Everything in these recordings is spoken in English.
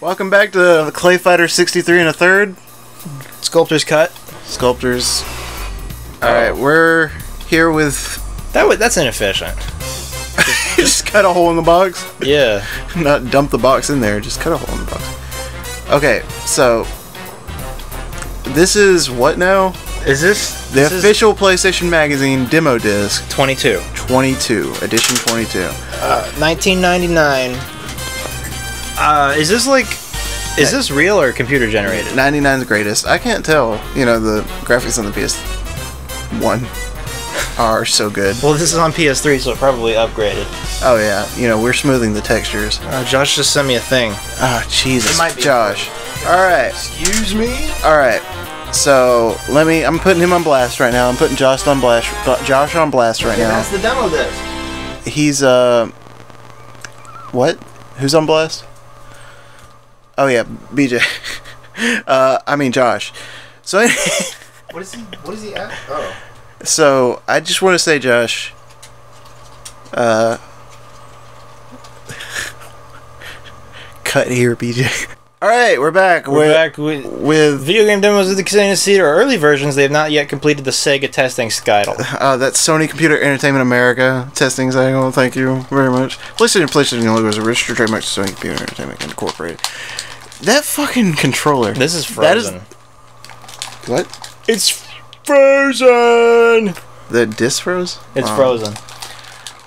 Welcome back to the Clay Fighter 63 and a third. Sculptor's cut. Sculptors. Alright, we're here with. That would, that's inefficient. just cut a hole in the box. Yeah. Not dump the box in there, just cut a hole in the box. Okay, so. This is what now? Is this The this is official PlayStation Magazine demo disc 22? 22, edition 22. Uh, 1999. Uh, is this like? Is this real or computer generated? 99's greatest. I can't tell. You know, the graphics on the PS1 are so good. Well, this is on PS3, so it probably upgraded. Oh, yeah. You know, we're smoothing the textures. Uh, Josh just sent me a thing. Ah, Jesus. It might be Josh. Alright. Excuse me. Alright. So, let me. I'm putting him on blast right now. I'm putting Josh on blast. Josh on blast right now. That's the demo disc. He's, uh. What? Who's on blast? Oh, yeah. BJ. uh, I mean, Josh. So, What is he? What is he at? Oh. So I just want to say, Josh. Uh, cut here, BJ. All right, we're back. We're back with with video game demos of the Casino Cedar. Early versions, they have not yet completed the Sega testing cycle. uh, that's Sony Computer Entertainment America testing cycle. Thank you very much. PlayStation PlayStation logos are registered trademarks to Sony Computer Entertainment Incorporated. That fucking controller. This is That is- frozen. what? It's frozen. The disc froze. It's Oh. frozen.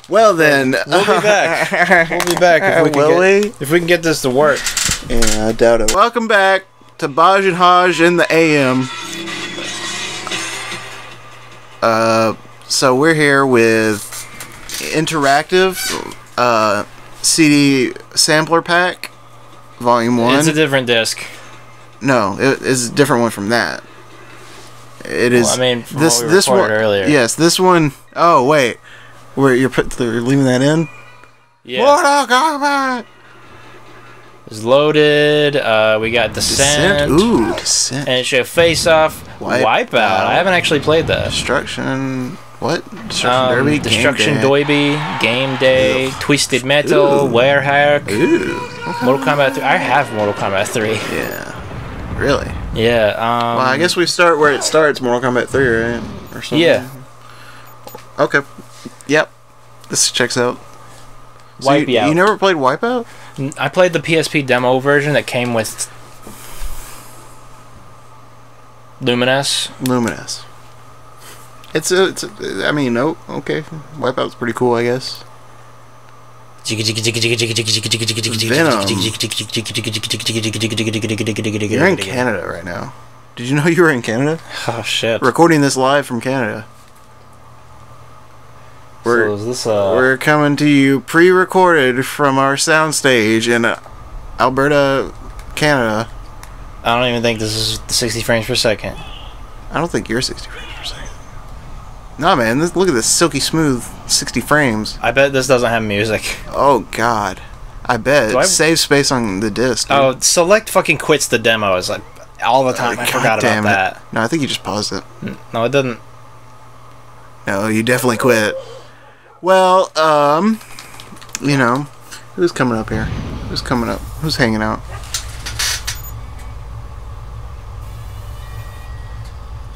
Well then, We'll be back. We'll be back if we can get, we? if we can get this to work. Yeah, I doubt it. Welcome back to Baj and Haj in the AM. Uh, so we're here with interactive uh, CD sampler pack, volume one. It's a different disc. no, it is a different one from that. It is. Well, I mean, from this what we this one earlier. Yes, this one oh wait, where you're put, you're leaving that in. Yeah. Mortal Kombat. It's loaded. Uh, we got Descent. Descent. Ooh, descent. And it showed Face Off, Wipe Wipeout. Out. I haven't actually played that. Destruction. What? Destruction Um, Derby. Game Destruction Day. Doiby, Game Day, Twisted Metal, Ooh. Warehack, Ooh. Mortal Kombat 3. I have Mortal Kombat 3. Yeah. Really? Yeah. Um, well, I guess we start where it starts. Mortal Kombat 3, right? Or something. Yeah. Okay. Yep. This checks out. So you, you never played Wipeout? I played the PSP demo version that came with Lumines. Lumines. It's a, it's a, I mean, no, okay. Wipeout's pretty cool, I guess. Venom. You're in Canada right now. Did you know you were in Canada? Oh shit. Recording this live from Canada. We're, so is this uh we're coming to you pre-recorded from our soundstage in Alberta, Canada. I don't even think this is 60 frames per second. I don't think you're 60 frames per second. Nah, man, this, look at this silky smooth 60 frames. I bet this doesn't have music. Oh God, I bet I- save space on the disc. dude. Oh, select fucking quits the demo is like all the time. I God forgot about it. that. No, I think you just paused it. No, it doesn't. No, you definitely quit. Well, um, you know, who's coming up here? Who's coming up? Who's hanging out?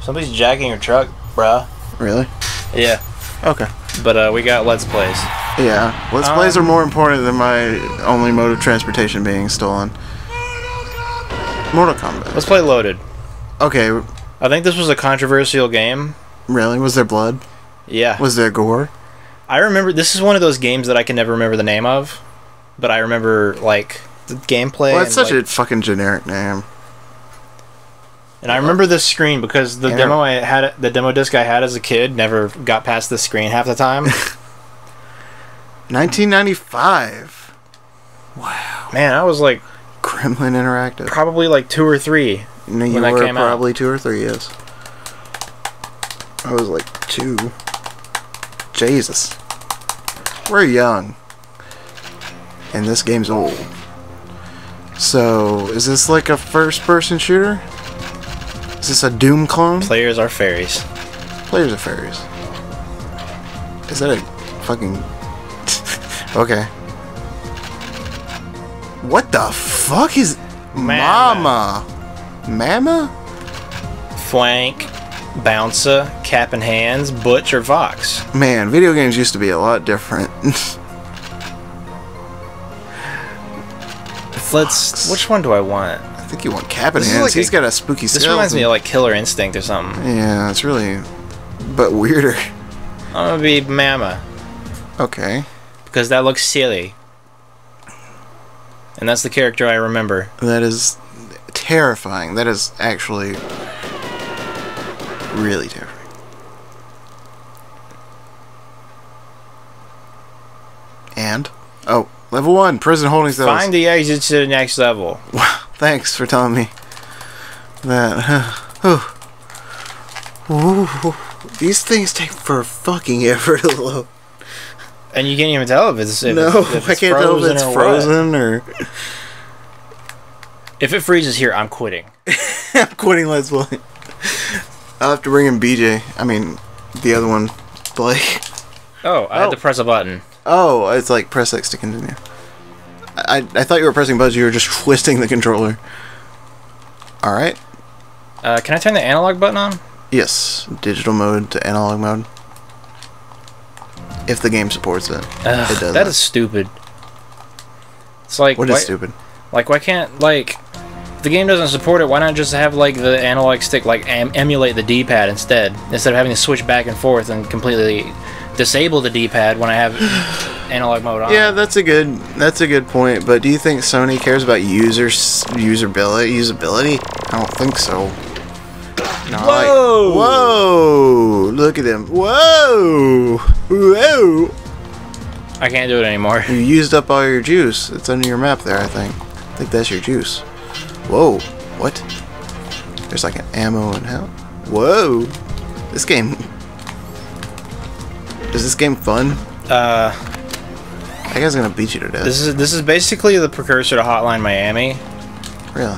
Somebody's jacking your truck, bruh. Really? Yeah, Okay. but uh, we got Let's Plays. Yeah, let's plays are Um, more important than my only mode of transportation being stolen. Mortal Kombat. Let's play Loaded. Okay, I think this was a controversial game. really? Was there blood? Yeah. Was there gore? I remember this is one of those games that I can never remember the name of, but I remember like the gameplay. Well, it's such like- a fucking generic name. And I remember this screen because the Yeah. demo I had, the demo disc I had as a kid, never got past this screen half the time. 1995. Wow. Man, I was like Gremlin Interactive. probably like two or three. No, you when that were came out. probably two or three, yes. I was like two. Jesus. We're young. And this game's old. So, is this like a first person shooter? Is this a Doom clone? Players are fairies. Players are fairies. Is that a fucking. okay. What the fuck is. Mama. Mama? Flank, Bouncer, Cap and Hands, Butch, or Vox. Man, video games used to be a lot different. Let's. Which one do I want? I think you want Cap and Hands. like He's a- got a spooky This skeleton. reminds me of like Killer Instinct or something. Yeah, it's really. But weirder. I'm gonna be Mama Okay. because that looks silly, and that's the character I remember. That is terrifying. That is actually really terrifying. And oh, level one, prison holding cells. Find the exit to the next level. Wow, thanks for telling me that. Oh. Ooh, these things take for fucking ever to load. And you can't even tell if it's if no, it's, if I can't tell if it's or frozen or. If it freezes here, I'm quitting. I'm quitting Let's Play. I'll have to bring in BJ. I mean, the other one, Blake. Oh, I Oh. had to oh. press a button. Oh, it's like press X to continue. I, I thought you were pressing buttons, you were just twisting the controller. Alright. Uh, can I turn the analog button on? Yes, digital mode to analog mode. If the game supports it. Ugh, it does. that is stupid. It's like What why, is stupid? Like why can't like if the game doesn't support it? Why not just have like the analog stick like em- emulate the D-pad instead instead of having to switch back and forth and completely disable the D-pad when I have analog mode on? Yeah, that's a good that's a good point. But do you think Sony cares about user usability? Usability? I don't think so. No, I like- Whoa! whoa! Look at him! Whoa! Whoa! I can't do it anymore. You used up all your juice. It's under your map there, I think. I think that's your juice. Whoa! What? There's like an ammo and hell. Whoa! This game. Is this game fun? Uh, That guy's gonna beat you to death. this is this is basically the precursor to Hotline Miami. Really?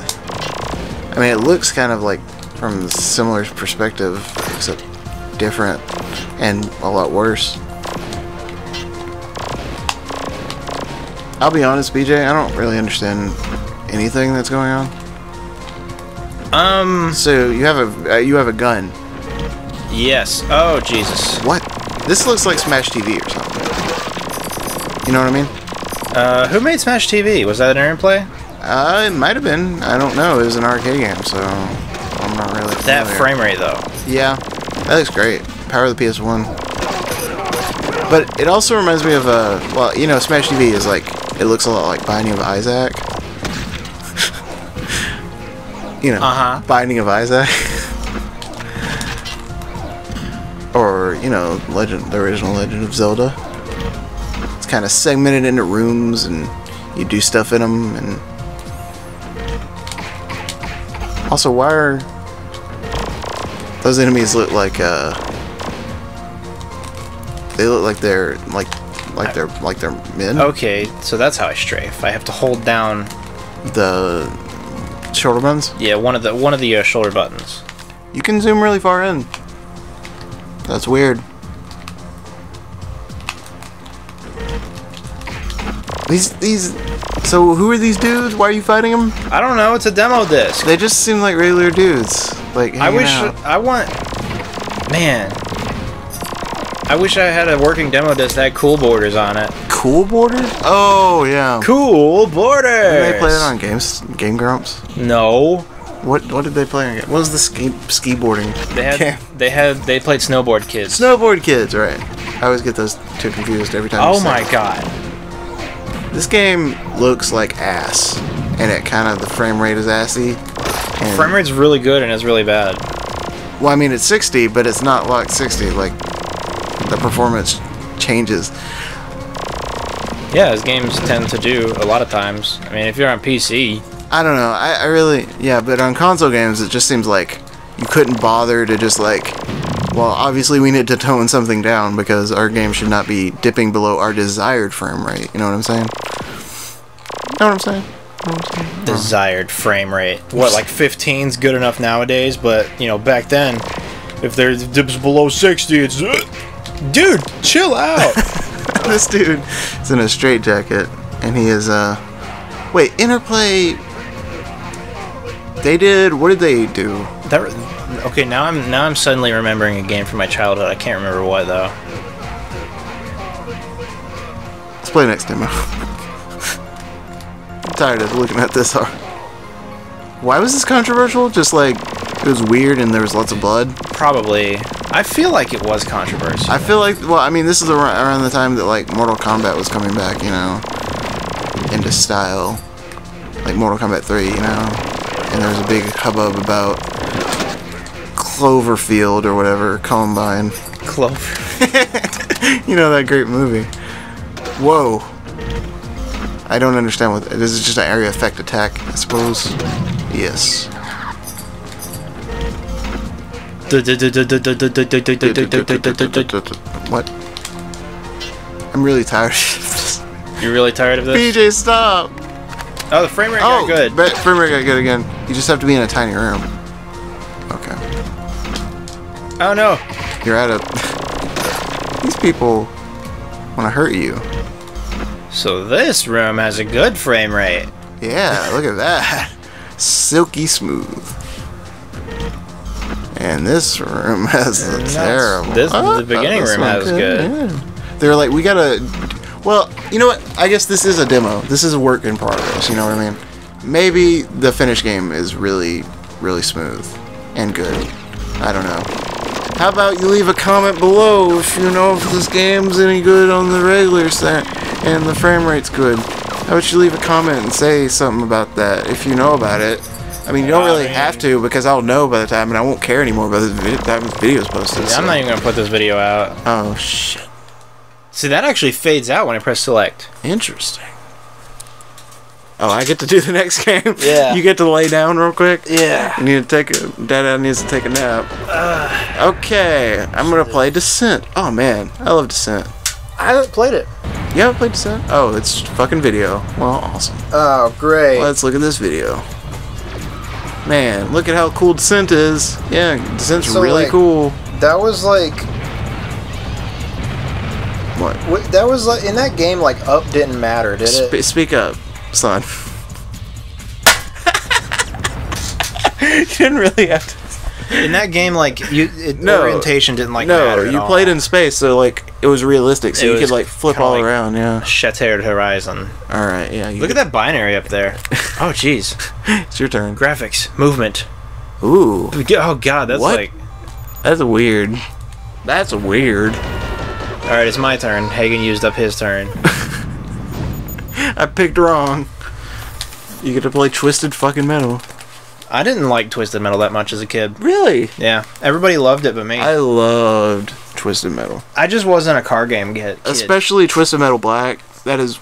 I mean, it looks kind of like from a similar perspective, except different and a lot worse. I'll be honest, BJ, I don't really understand anything that's going on. Um, So you have a uh, you have a gun. yes. Oh Jesus. What? This looks like Smash TV or something. You know what I mean? Uh, who made Smash TV? Was that an interplay? Uh, it might have been. I don't know. It was an arcade game, so I'm not really. That familiar. frame rate though. Yeah, that looks great. Power of the PS1. But it also reminds me of uh, well, you know, Smash TV is like it looks a lot like Binding of Isaac. you know, Uh-huh. Binding of Isaac. you know, Legend, the original Legend of Zelda. It's kind of segmented into rooms, and you do stuff in them, and also why are those enemies look like uh they look like they're like like they're like they're men. Okay, so that's how I strafe. I have to hold down, The shoulder buttons. yeah, one of the one of the uh, shoulder buttons. You can zoom really far in. That's weird. These these so who are these dudes? Why are you fighting them? I don't know. It's a demo disc. They just seem like regular dudes. Like I wish out. I want. Man, I wish I had a working demo disc that had Cool Boarders on it. Cool Boarders. Oh yeah. Cool Boarders. Did they play it on games Game Grumps? No, What what did they play on? What was the ski ski boarding? they had game? they had they played Snowboard Kids. Snowboard Kids, right? I always get those two confused every time. oh my it. god. This game looks like ass, and it kind of the frame rate is assy. Frame rate's really good and it's really bad. Well, I mean it's 60, but it's not like 60. Like the performance changes. Yeah, as games tend to do a lot of times. I mean, if you're on PC, I don't know. I, I really yeah, but on console games it just seems like you couldn't bother to just like. Well, obviously we need to tone something down because our game should not be dipping below our desired frame rate. You know what I'm saying? Know what I'm saying? Know what I'm saying? desired frame rate. What, like 15's good enough nowadays, but you know, back then, if there's dips below 60, it's dude, chill out. this dude is in a straitjacket, and he is uh. Wait, Interplay They did. What did they do? That, okay, now I'm now I'm suddenly remembering a game from my childhood. I can't remember what though. Let's play next demo. I'm tired of looking at this. Why was this controversial? Just like it was weird and there was lots of blood. Probably. I feel like it was controversial. I feel like well, I mean, this is around, around the time that like Mortal Kombat was coming back, you know, into style, like Mortal Kombat 3, you know, and there was a big hubbub about Cloverfield or whatever, Columbine. Clover. you know that great movie. Whoa. I don't understand what this is. Just an area effect attack, I suppose. Yes. What? I'm really tired. You're really tired of this? BJ, stop! Oh, the frame rate Oh, got good. but frame rate got good again. You just have to be in a tiny room. Okay. Oh no. You're at a. These people want to hurt you. So this room has a good frame rate. Yeah, look at that. Silky smooth. And this room has a that's- terrible. this- oh, the Oh, beginning this room has good. yeah. They're like, we gotta. Well, you know what? I guess this is a demo. This is a work in progress. You know what I mean? Maybe the finish game is really, really smooth and good. I don't know. How about you leave a comment below if you know if this game's any good on the regular set and the frame rate's good. How about you leave a comment and say something about that if you know about it? I mean, you don't really have to because I'll know by the time and I won't care anymore by the time this video's posted. I'm not even gonna put this video out. Oh shit! See, that actually fades out when I press select. Interesting. Oh, I get to do the next game. Yeah. You get to lay down real quick. Yeah. You need to take a. Dada needs to take a nap. Uh. okay, I'm gonna play Descent. Oh man, I love Descent. I haven't played it. You haven't played Descent? Oh, it's fucking video. Well, awesome. Oh, great. Let's look at this video. Man, look at how cool Descent is. Yeah, Descent's So, really like- cool. that was like, What? that was like in that game. Like up didn't matter, did Sp- speak up, son. you didn't really have to. In that game, like you, it, No. orientation didn't like no, matter. at you all. played in space, so like it was realistic, so It you could like flip all like- around. Yeah. Shattered Horizon. All right. Yeah. You Look at that binary up there. Oh, jeez. It's your turn. Graphics, movement. Ooh, Oh God, that's What? like. that's weird. That's weird. All right, it's my turn. Hagen used up his turn. I picked wrong. You get to play Twisted fucking Metal. I didn't like Twisted Metal that much as a kid. Really? Yeah, everybody loved it but me. I I, loved Twisted Metal, I just wasn't a car game kid. kid. especially Twisted Metal Black. That is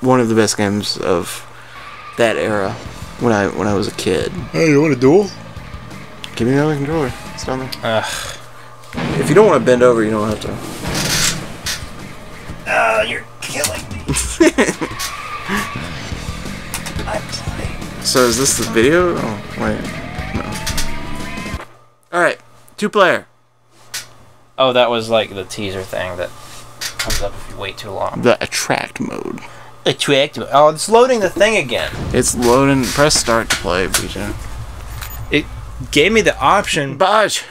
one of the best games of that era when I when I was a kid. Hey, you want a duel? Give me the other controller. It's down there. Ugh. If you don't want to bend over, you don't have to. Oh, you're killing me. So is this the video? Oh wait, no. All right, two player. Oh, that was like the teaser thing that comes up if you wait too long. The attract mode. Attractive. Oh, it's loading the thing again. It's loading. Press start to play, BJ. It gave me the option. Bodge.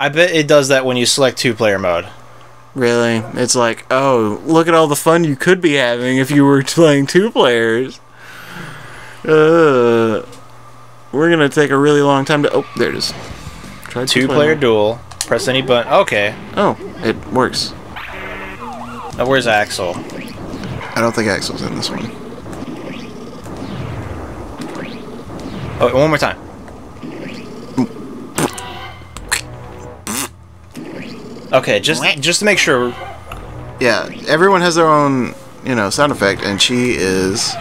I bet it does that when you select two-player mode. Really? It's like, oh, look at all the fun you could be having if you were playing two players. Uh, we're gonna take a really long time to. Oh, there it is. Try Two-player mode. duel. Press any button. Okay. Oh, it works. Now where's Axel? I don't think Axel's in this one. Oh, one more time. Okay, just just to make sure. Yeah, everyone has their own, you know, sound effect, and she is.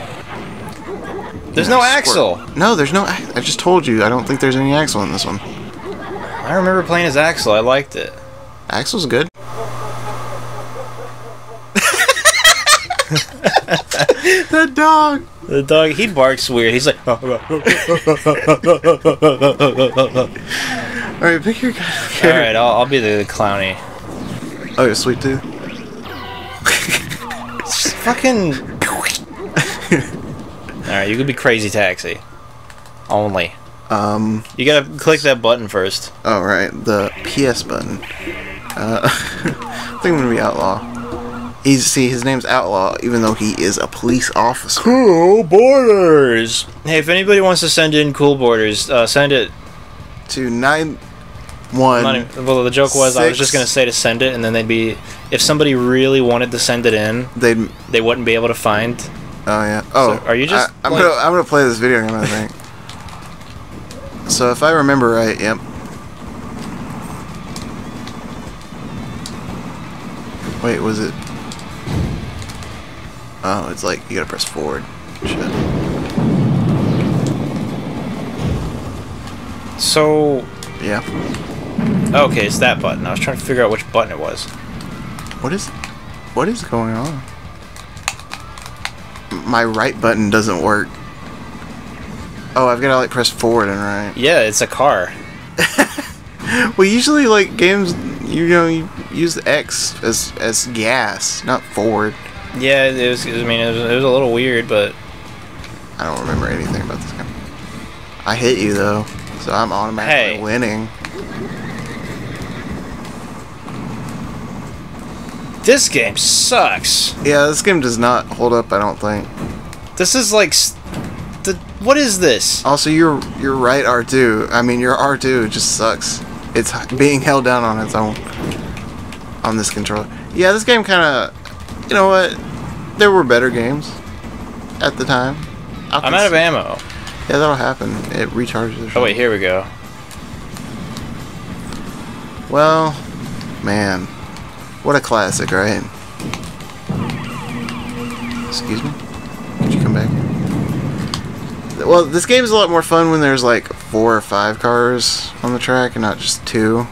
There's no Squirt. Axel. No, there's no. I I just told you. I don't think there's any Axel in this one. I remember playing as Axel. I liked it. Axel's good. the dog. The dog, he barks weird. He's like, All right, pick your guy. all right, I'll, I'll be the clowny. Oh, you're Sweet Tooth. Fucking. right, you could be Crazy Taxi. Only. Um. You gotta click that button first. Oh right, the PS button. Uh, I think I'm gonna be outlaw. He's see his name's outlaw, even though he is a police officer. Cool Boarders. Hey, if anybody wants to send in Cool Boarders, uh, send it. To nine one. even- well, the joke was I was just gonna say to send it, and then they'd be. If somebody really wanted to send it in, They'd. they wouldn't be able to find. Oh yeah. Oh, are you just, I, am gonna I'm gonna play this video game. I think. so if I remember right, yep. Wait, was it? Oh, it's like you gotta press forward. Shit. So Yeah. Okay, it's that button. I was trying to figure out which button it was. What is? What is going on? My right button doesn't work. Oh, I've gotta like press forward and right. Yeah, it's a car. Well, usually like games, you know, you use the X as as gas, not forward. Yeah, it was. I mean, it was, it was a little weird, but I don't remember anything about this game. I hit you though, so I'm automatically Hey. winning. This game sucks. Yeah, this game does not hold up. I don't think. This is like, the what is this? Also, you're you're right, R2. I mean, your R2 just sucks. It's being held down on its own on this controller. Yeah, this game kind of. You know what? There were better games at the time. I'll I'm out of ammo. Yeah, that'll happen. It recharges. Oh wait, here we go. Well, man, what a classic, right? Excuse me? Did you come back? Well, this game is a lot more fun when there's like four or five cars on the track and not just two.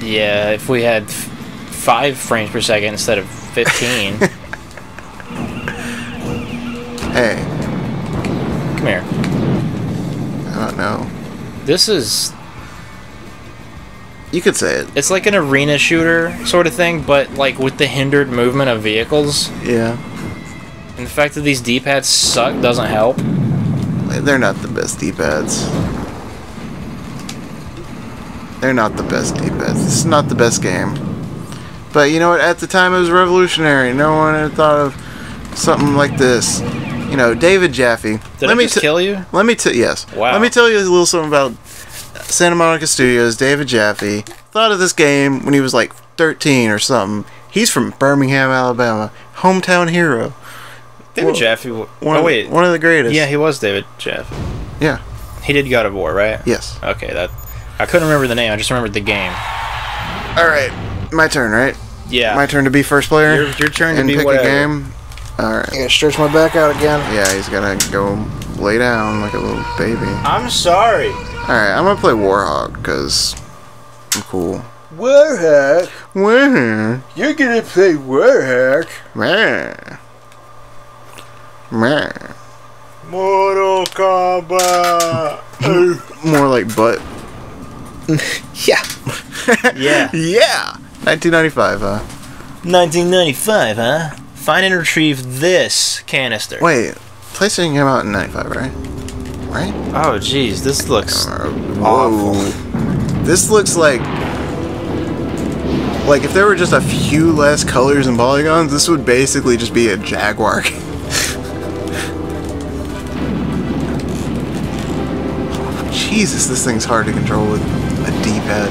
Yeah, if we had f- five frames per second instead of 15. Hey, Come here. I don't know. This is. You could say it. It's like an arena shooter sort of thing, but like with the hindered movement of vehicles. Yeah. And the fact that these D pads suck doesn't help. They're not the best D-pads. They're not the best D-pads. This is not the best game. But you know what? At the time, it was revolutionary. No one had thought of something like this. You know, David Jaffe. Did let I me just kill you? Let me tell yes. Wow. Let me tell you a little something about Santa Monica Studios. David Jaffe thought of this game when he was like 13 or something. He's from Birmingham, Alabama. Hometown hero. David Well, Jaffe. w- oh, One Oh of, wait. one of the greatest. Yeah, he was David Jaffe. Yeah. He did God of War, right? Yes. Okay, that. I couldn't remember the name. I just remembered the game. All right. My turn, right? Yeah. My turn to be first player. Your, your turn to be pick whatever. a game. All right. I gotta stretch my back out again. Yeah, he's gonna go lay down like a little baby. I'm sorry. All right, I'm gonna play Warhawk because I'm cool. Warhack. Where? You're gonna play Warhack. Where? Where? Mortal Kombat. More like butt. yeah. yeah. Yeah. 1995. huh? 1995, huh? Find and retrieve this canister. Wait, PlayStation came out in 95, right? Right? Oh, jeez, this looks. Uh, Whoa. This looks like. Like, if there were just a few less colors and polygons, this would basically just be a Jaguar. Jesus, this thing's hard to control with a D pad.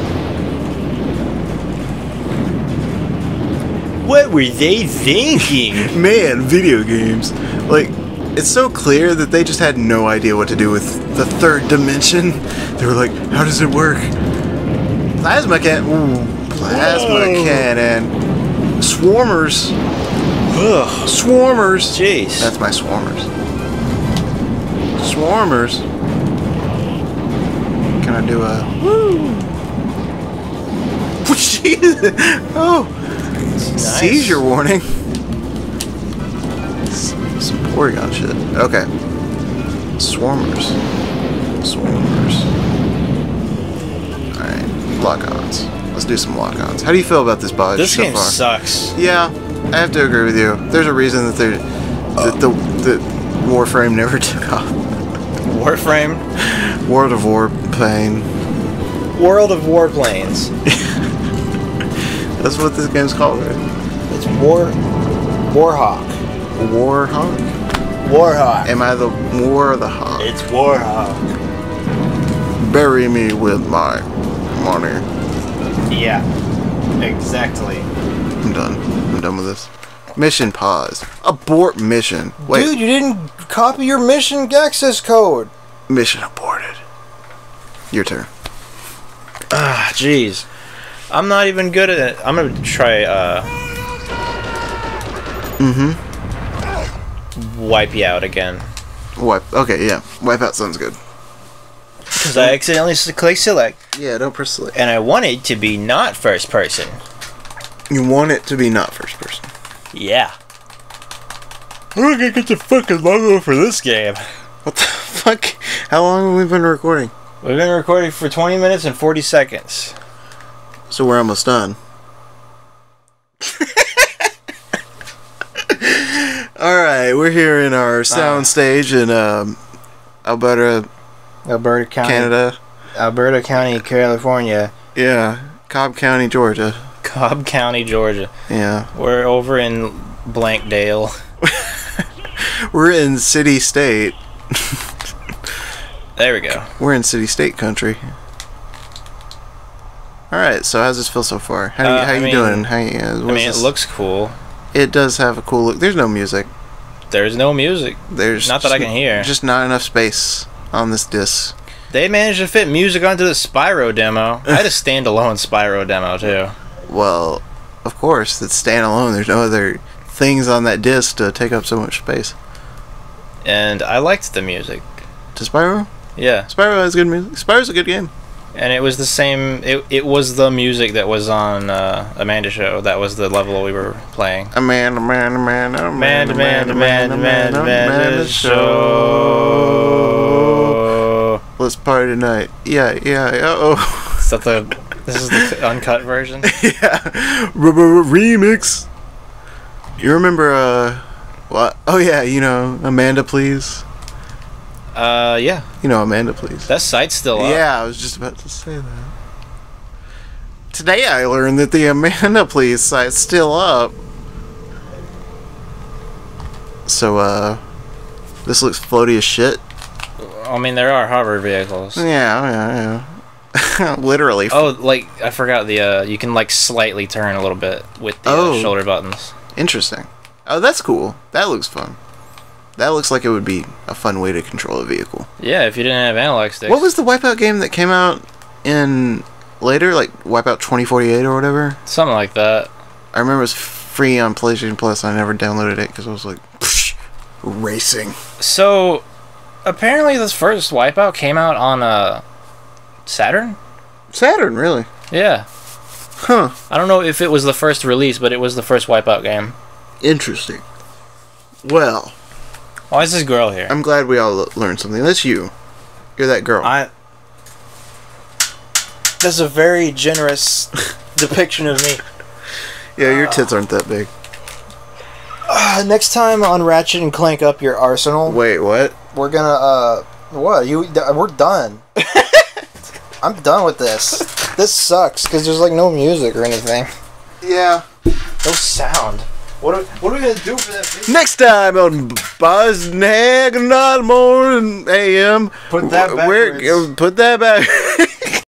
What were they thinking? Man, video games. Like, it's so clear that they just had no idea what to do with the third dimension. They were like, how does it work? Plasma cannon. Ooh, plasma Whoa. cannon. Swarmers. Ugh. Swarmers. Jeez. That's my swarmers. Swarmers. Can I do a. Woo! Oh! Nice. Seizure warning. Porygon shit. Okay. Swarmers. Swarmers. Alright. Lock-ons. Let's do some lock-ons. How do you feel about this bodge This so game far? sucks. Yeah, I have to agree with you. There's a reason that they're that the the Warframe never took off. Warframe, World of Warplane. World of Warplanes. That's what this game's called, right? It's War, Warhawk. Warhawk? Warhawk. Am I the War of the Hawk? It's Warhawk. Bury me with my money. Yeah, exactly. I'm done. I'm done with this. Mission pause. Abort mission. Wait. Dude, you didn't copy your mission access code. Mission aborted. Your turn. Ah, jeez. I'm not even good at it. I'm gonna try, uh. Mm-hmm. Wipe you out again. Wipe. Okay, yeah. Wipe out sounds good. Because I accidentally clicked select, Yeah, don't press select. and I want it to be not first person. You want it to be not first person. Yeah. We're gonna get the fucking logo for this game. What the fuck? How long have we been recording? We've been recording for 20 minutes and 40 seconds. So we're almost done. Alright, we're here in our sound stage in um, Alberta, Alberta County, Canada. Alberta County, California, Yeah, Cobb County, Georgia. Cobb County, Georgia. Yeah. We're over in Blankdale. We're in city state. There we go. We're in city state country. Alright, so how's this feel so far? How, you Uh, how I you mean- doing? How you, uh, I mean, it looks cool. It does have a cool look. There's no music. There's no music. There's Not that I can hear. Just not enough space on this disc. They managed to fit music onto the Spyro demo. I had a standalone Spyro demo too. Well, of course, it's standalone. There's no other things on that disc to take up so much space. And I liked the music. To Spyro? Yeah. Spyro has good music. Spyro's a good game. And it was the same it, it was the music that was on uh, Amanda show. That was the level we were playing. Amanda, man, man, Amanda, Man, man, man, man, man, show. Let's party tonight. Yeah, yeah, uh oh. Is that the this is the uncut version? yeah. Remix. You remember, uh, what? Oh, yeah, you know, Amanda, please. Uh, yeah. You know, Amanda, please. That site's still up. Yeah, I was just about to say that. Today I learned that the Amanda Please site's still up. So, uh, this looks floaty as shit. I mean, there are hover vehicles. Yeah, yeah, yeah. Literally. Oh, like I forgot the uh, you can like slightly turn a little bit with the Oh. uh, shoulder buttons. Interesting. Oh, that's cool. That looks fun. That looks like it would be a fun way to control a vehicle. Yeah, if you didn't have analog sticks. What was the Wipeout game that came out in later, like Wipeout 2048 or whatever? something like that? I remember it was free on PlayStation Plus. I never downloaded it because I was like, racing. So, apparently, this first Wipeout came out on uh, Saturn. Saturn, really? Yeah, Huh. I don't know if it was the first release, but it was the first Wipeout game. Interesting. Well, Why is this girl here? I'm glad we all learned something. That's you. You're that girl. I. That's a very generous depiction of me. yeah, your tits aren't that big. Uh, next time on Ratchet and Clank Up Your Arsenal, Wait, what? we're gonna uh, what you? We're done. I'm done with this. This sucks because there's like no music or anything, Yeah. no sound. What are, what are we gonna do for that? Video? Next time on Bosnag not morning AM. Put that we're- Put that back.